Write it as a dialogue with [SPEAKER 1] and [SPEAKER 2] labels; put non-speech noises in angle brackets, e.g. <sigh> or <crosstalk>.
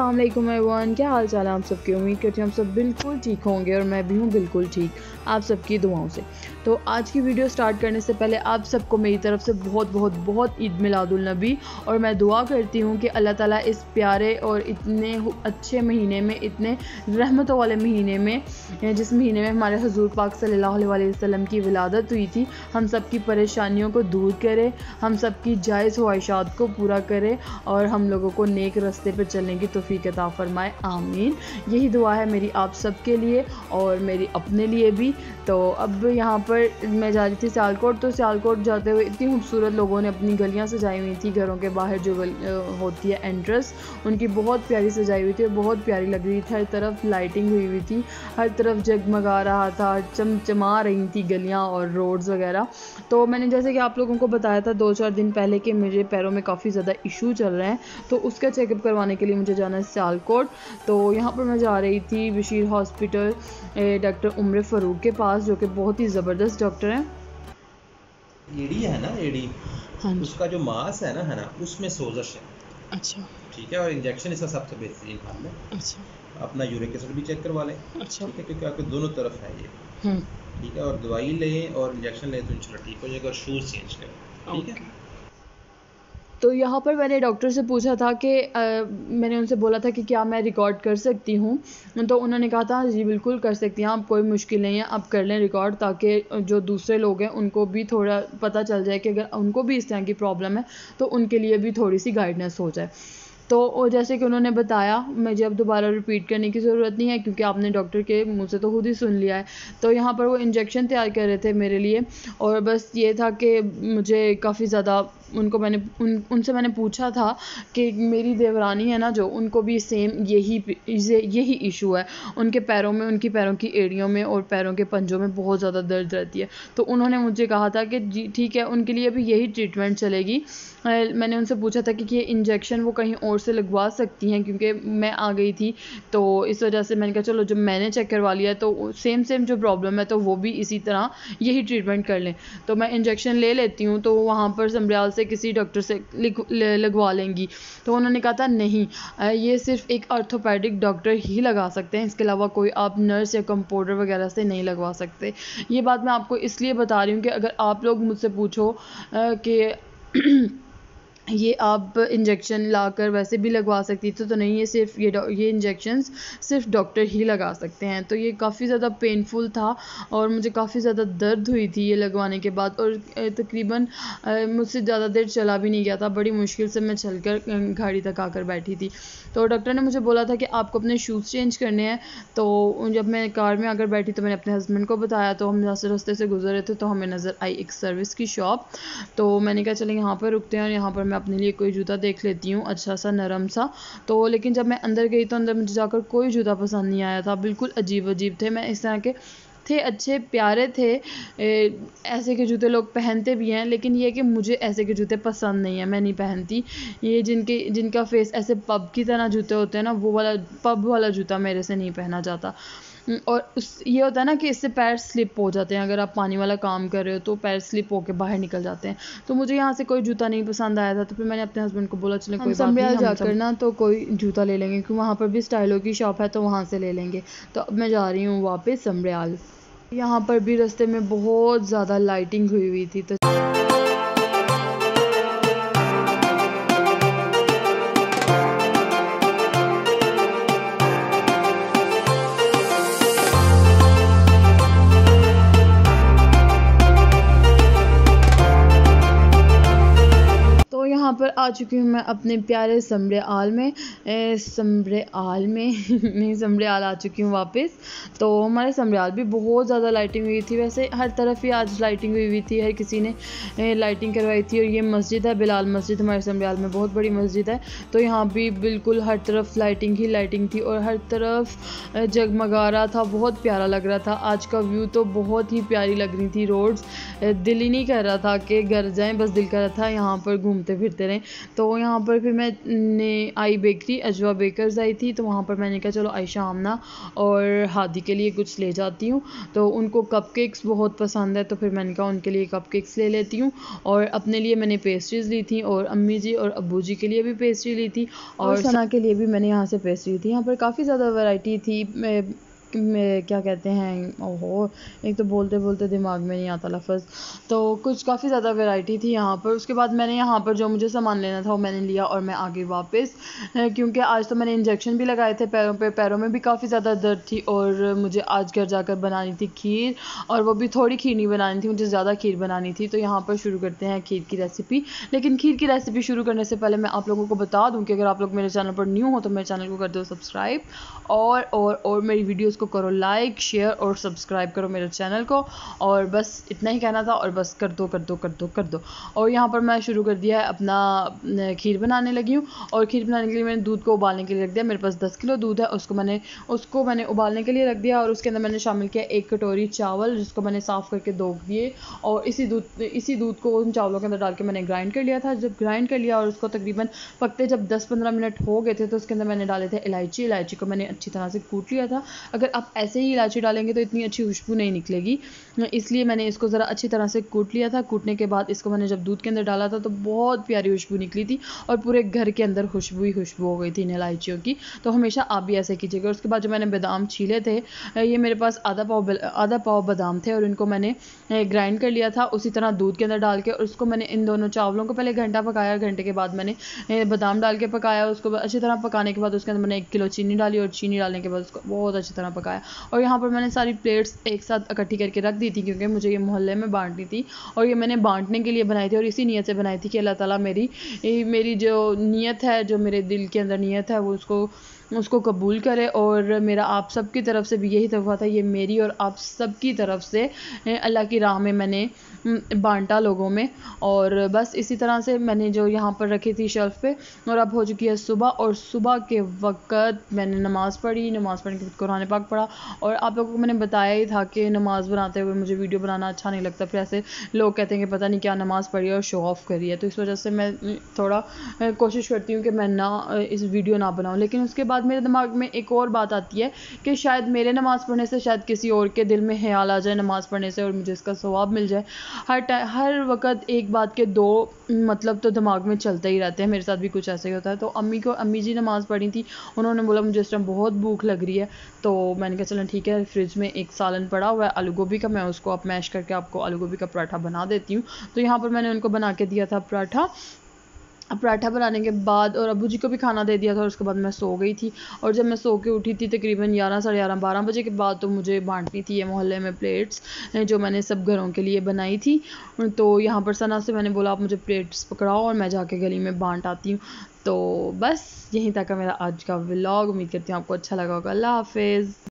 [SPEAKER 1] Aslam Avon क्या हाल चाल है आप सबकी? उम्मीद करती हूँ आप सब बिल्कुल ठीक होंगे और मैं भी हूँ बिल्कुल ठीक, आप सबकी दुआओं से। तो आज की वीडियो स्टार्ट करने से पहले आप सबको मेरी तरफ़ से बहुत बहुत बहुत ईद मिलादुलनबी और मैं दुआ करती हूँ कि अल्लाह ताला इस प्यारे और इतने अच्छे महीने में, इतने रहमतों वाले महीने में जिस महीने में हमारे हजूर पाक वसल्लम की विलादत हुई थी, हम सब की परेशानियों को दूर करे, हम सब की जायज़ ख्वाहिशात को पूरा करे और हम लोगों को नेक रस्ते पर चलने की तोफ़ी अता फ़रमाए, आमीन। यही दुआ है मेरी आप सब के लिए और मेरी अपने लिए भी। तो अब यहाँ पर मैं जा रही थी सियालकोट तो सियालकोट जाते हुए इतनी खूबसूरत लोगों ने अपनी गलियाँ सजाई हुई थी। घरों के बाहर जो होती है एंट्रेंस उनकी बहुत प्यारी सजाई हुई थी और बहुत प्यारी लग रही थी। हर तरफ़ लाइटिंग हुई हुई थी, हर तरफ़ जगमगा रहा था, चमचमा रही थी गलियाँ और रोड्स वगैरह। तो मैंने जैसे कि आप लोगों को बताया था, दो चार दिन पहले कि मेरे पैरों में काफ़ी ज़्यादा इशू चल रहे हैं तो उसका चेकअप करवाने के लिए मुझे जाना सियालकोट। तो यहाँ पर मैं जा रही थी बशीर हॉस्पिटल डॉक्टर उम्र फ़रूक के पास जो कि बहुत ही ज़बरदस्त डॉक्टर हैं।
[SPEAKER 2] एड़ी है ना एड़ी?
[SPEAKER 1] हाँ
[SPEAKER 2] उसका जो मांस है ना है ना उसमें सोजश है।
[SPEAKER 1] अच्छा।
[SPEAKER 2] ठीक है और इंजेक्शन इसका सबसे बेहतरीन हल है।
[SPEAKER 1] अच्छा।
[SPEAKER 2] अपना यूरिक एसिड भी चेक करवा लें।
[SPEAKER 1] अच्छा।
[SPEAKER 2] ठीक है क्योंकि आपके दोनों तरफ़ है ये।
[SPEAKER 1] हम्म।
[SPEAKER 2] ठीक है और दवाई लें और इंजेक्शन लें तो इंशाल्लाह ठीक हो जाएगा और शूज़ चेंज करें। ठीक है?
[SPEAKER 1] तो यहाँ पर मैंने डॉक्टर से पूछा था कि मैंने उनसे बोला था कि क्या मैं रिकॉर्ड कर सकती हूँ? तो उन्होंने कहा था, जी, बिल्कुल कर सकती हैं, आप कोई मुश्किल नहीं है, आप कर लें रिकॉर्ड ताकि जो दूसरे लोग हैं, उनको भी थोड़ा पता चल जाए कि अगर उनको भी इस तरह की प्रॉब्लम है तो उनके लिए भी थोड़ी सी गाइडेंस हो जाए. तो जैसे कि उन्होंने बताया, मुझे अब दोबारा रिपीट करने की ज़रूरत नहीं है, क्योंकि आपने डॉक्टर के मुँह से तो खुद ही सुन लिया है। तो यहाँ पर वो इंजेक्शन तैयार कर रहे थे मेरे लिए, और बस ये था कि मुझे काफ़ी ज़्यादा उनको मैंने, उन, उनसे मैंने पूछा था कि मेरी देवरानी है ना जो, उनको भी सेम यही यही इशू है। उनके पैरों में, उनकी पैरों की एड़ियों में और पैरों के पंजों में बहुत ज़्यादा दर्द रहती है। तो उन्होंने मुझे कहा था कि, जी, ठीक है, उनके लिए भी यही ट्रीटमेंट चलेगी। मैंने उनसे पूछा था कि कि ये इंजेक्शन वो कहीं और से लगवा सकती हैं? क्योंकि मैं आ गई थी तो इस वजह से मैंने कहा, चलो, जब मैंने चेक करवा लिया तो सेम सेम जो प्रॉब्लम है तो वो भी इसी तरह यही ट्रीटमेंट कर लें। तो मैं इंजेक्शन ले लेती हूँ तो वहाँ पर समरियाल से किसी डॉक्टर से लगवा लेंगी। तो उन्होंने कहा था, नहीं ये सिर्फ़ एक आर्थोपैडिक डॉक्टर ही लगा सकते हैं। इसके अलावा कोई आप नर्स या कंपाउंडर वगैरह से नहीं लगवा सकते। ये बात मैं आपको इसलिए बता रही हूँ कि अगर आप लोग मुझसे पूछो कि <clears throat> ये आप इंजेक्शन लाकर वैसे भी लगवा सकती थी तो नहीं, ये सिर्फ़ ये ये इंजेक्शंस सिर्फ़ डॉक्टर ही लगा सकते हैं। तो ये काफ़ी ज़्यादा पेनफुल था और मुझे काफ़ी ज़्यादा दर्द हुई थी ये लगवाने के बाद और तकरीबन मुझसे ज़्यादा देर चला भी नहीं गया था। बड़ी मुश्किल से मैं चलकर कर गाड़ी तक आकर बैठी थी। तो डॉक्टर ने मुझे बोला था कि आपको अपने शूज़ चेंज करने हैं। तो जब मैं कार में आकर बैठी तो मैंने अपने हस्बैंड को बताया। तो हम रास्ते रास्ते से गुजर रहे थे तो हमें नज़र आई एक सर्विस की शॉप तो मैंने कहा, चलें, यहाँ पर रुकते हैं और यहाँ पर मैं अपने लिए कोई जूता देख लेती हूँ अच्छा सा, नरम सा। तो लेकिन जब मैं अंदर गई तो अंदर मुझे जाकर कोई जूता पसंद नहीं आया था। बिल्कुल अजीब अजीब थे। मैं इस तरह के थे, अच्छे प्यारे थे ऐसे के जूते लोग पहनते भी हैं, लेकिन ये कि मुझे ऐसे के जूते पसंद नहीं है, मैं नहीं पहनती। ये जिनके, जिनका फेस ऐसे पब की तरह जूते होते हैं ना, वो वाला पब वाला जूता मेरे से नहीं पहना जाता। और उस ये होता है ना कि इससे पैर स्लिप हो जाते हैं अगर आप पानी वाला काम कर रहे हो तो पैर स्लिप होकर बाहर निकल जाते हैं। तो मुझे यहाँ से कोई जूता नहीं पसंद आया था तो फिर मैंने अपने हस्बैंड को बोला चले कोई बात नहीं जाकर ना तो कोई जूता ले लेंगे क्योंकि वहाँ पर भी स्टाइलों की शॉप है तो वहाँ से ले लेंगे। तो अब मैं जा रही हूँ वापस समरियाल। यहाँ पर भी रास्ते में बहुत ज़्यादा लाइटिंग हुई हुई थी तो यहाँ पर आ चुकी हूँ मैं अपने प्यारे समरे आल में। समरे आल में? <laughs> नहीं, समरे आल आ चुकी हूँ वापस। तो हमारे समरियाल भी बहुत ज़्यादा लाइटिंग हुई थी। वैसे हर तरफ़ ही आज लाइटिंग हुई हुई थी, हर किसी ने लाइटिंग करवाई थी। और ये मस्जिद है, बिलाल मस्जिद हमारे समरियाल में बहुत बड़ी मस्जिद है। तो यहाँ भी बिल्कुल हर तरफ़ लाइटिंग ही लाइटिंग थी और हर तरफ़ जगमगा रहा था। बहुत प्यारा लग रहा था। आज का व्यू तो बहुत ही प्यारी लग रही थी रोड्स दिल ही नहीं कर रहा था कि घर जाएँ, बस दिल कर रहा था यहाँ पर घूमते फिरते रहें। तो यहाँ पर फिर मैं ने आई बेकरी अजवा बेकर्स आई थी तो वहाँ पर मैंने कहा चलो आयशा आमना और हादी के लिए कुछ ले जाती हूँ। तो उनको कपकेक्स बहुत पसंद है तो फिर मैंने कहा उनके लिए कपकेक्स ले लेती हूँ। और अपने लिए मैंने पेस्ट्रीज़ ली थी और अम्मी जी और अबू जी के लिए भी पेस्ट्री ली थी। और सना के लिए भी मैंने यहाँ से पेस्ट्री ली थी। यहाँ पर काफ़ी ज़्यादा वैरायटी थी में क्या कहते हैं, ओहो, एक तो बोलते बोलते दिमाग में नहीं आता लफ्ज़ तो कुछ काफ़ी ज़्यादा वैरायटी थी यहाँ पर। उसके बाद मैंने यहाँ पर जो मुझे सामान लेना था वो मैंने लिया और मैं आगे वापस क्योंकि आज तो मैंने इंजेक्शन भी लगाए थे पैरों पे। पैरों में भी काफ़ी ज़्यादा दर्द थी और मुझे आज घर जाकर बनानी थी खीर और वो भी थोड़ी खीर नहीं बनानी थी, मुझे ज़्यादा खीर बनानी थी। तो यहाँ पर शुरू करते हैं खीर की रेसिपी लेकिन खीर की रेसिपी शुरू करने से पहले मैं आप लोगों को बता दूँ कि अगर आप लोग मेरे चैनल पर न्यू हो तो मेरे चैनल को कर दो सब्सक्राइब और और और मेरी वीडियोज़ को करो लाइक शेयर और सब्सक्राइब करो मेरे चैनल को। और बस इतना ही कहना था और बस कर दो कर दो कर दो कर दो। और यहाँ पर मैं शुरू कर दिया है अपना खीर बनाने लगी हूँ। और खीर बनाने के लिए मैंने दूध को उबालने के लिए रख दिया। मेरे पास दस किलो दूध है, उसको मैंने उसको मैंने उबालने के लिए रख दिया। और उसके अंदर मैंने शामिल किया एक कटोरी चावल, जिसको मैंने साफ़ करके दो दिए। और इसी दूध इसी दूध को उन चावलों के अंदर डाल के मैंने ग्राइंड कर लिया था। जब ग्राइंड कर लिया और उसको तकरीबन पकते जब दस पंद्रह मिनट हो गए थे तो उसके अंदर मैंने डाले थे इलायची। इलायची को मैंने अच्छी तरह से कूट लिया था। अगर आप ऐसे ही इलायची डालेंगे तो इतनी अच्छी खुशबू नहीं निकलेगी। इसलिए मैंने इसको ज़रा अच्छी तरह से कूट लिया था। कूटने के बाद इसको मैंने जब दूध के अंदर डाला था तो बहुत प्यारी खुशबू निकली थी और पूरे घर के अंदर खुशबू ही खुशबू हो गई थी इन इलायचियों की। तो हमेशा आप भी ऐसे कीजिएगा। उसके बाद जो मैंने बादाम छीले थे, ये मेरे पास आधा पाव आधा पाव बादाम थे और इनको मैंने ग्राइंड कर लिया था उसी तरह दूध के अंदर डाल के। और उसको मैंने इन दोनों चावलों को पहले घंटा पकाया। घंटे के बाद मैंने बादाम डाल के पकाया। उसको अच्छी तरह पकाने के बाद उसके अंदर मैंने एक किलो चीनी डाली और चीनी डालने के बाद उसको बहुत अच्छी तरह पकाया और यहाँ पर मैंने सारी प्लेट्स एक साथ इकट्ठी करके रख दी थी क्योंकि मुझे ये मोहल्ले में बांटनी थी। और ये मैंने बांटने के लिए बनाई थी और इसी नीयत से बनाई थी कि अल्लाह ताला मेरी मेरी जो नीयत है, जो मेरे दिल के अंदर नीयत है, वो उसको उसको कबूल करे और मेरा आप सब की तरफ़ से भी यही तोहफ़ा था, ये मेरी और आप सब की तरफ़ से अल्लाह की राह में मैंने बांटा लोगों में। और बस इसी तरह से मैंने जो यहाँ पर रखी थी शेल्फ़ पे, और अब हो चुकी है सुबह, और सुबह के वक़्त मैंने नमाज़ पढ़ी, नमाज़ पढ़ने के बाद कुरान पाक पढ़ा। और आप लोगों को मैंने बताया ही था कि नमाज़ बनाते हुए मुझे वीडियो बनाना अच्छा नहीं लगता, फिर ऐसे लोग कहते हैं कि पता नहीं क्या नमाज़ पढ़ी और शो ऑफ़ करी है। तो इस वजह से मैं थोड़ा कोशिश करती हूँ कि मैं ना इस वीडियो ना बनाऊँ। लेकिन उसके बाद मेरे दिमाग में एक और बात आती है कि शायद मेरे नमाज़ पढ़ने से शायद किसी और के दिल में ख्याल आ जाए नमाज़ पढ़ने से और मुझे इसका स्वाब मिल जाए। हर टाइम हर वक्त एक बात के दो मतलब तो दिमाग में चलते ही रहते हैं। मेरे साथ भी कुछ ऐसा ही होता है। तो अम्मी को, अम्मी जी नमाज़ पढ़ी थी, उन्होंने बोला, मुझे इस टाइम बहुत भूख लग रही है। तो मैंने कहा, चलो ठीक है, फ्रिज में एक सालन पड़ा हुआ है आलू गोभी का, मैं उसको अब मैश करके आपको आलू गोभी का पराठा बना देती हूँ। तो यहाँ पर मैंने उनको बना के दिया था पराठा। पराठा बनाने के बाद और अबू जी को भी खाना दे दिया था और उसके बाद मैं सो गई थी। और जब मैं सो के उठी थी तकरीबन ग्यारह, साढ़े ग्यारह, बारह बजे के बाद तो मुझे बांटनी थी ये मोहल्ले में प्लेट्स जो मैंने सब घरों के लिए बनाई थी। तो यहाँ पर सना से मैंने बोला, आप मुझे प्लेट्स पकड़ाओ और मैं जाके गली में बांट आती हूँ। तो बस यहीं तक का मेरा आज का व्लॉग उम्मीद करती हूँ आपको अच्छा लगा होगा। अल्लाह हाफिज़।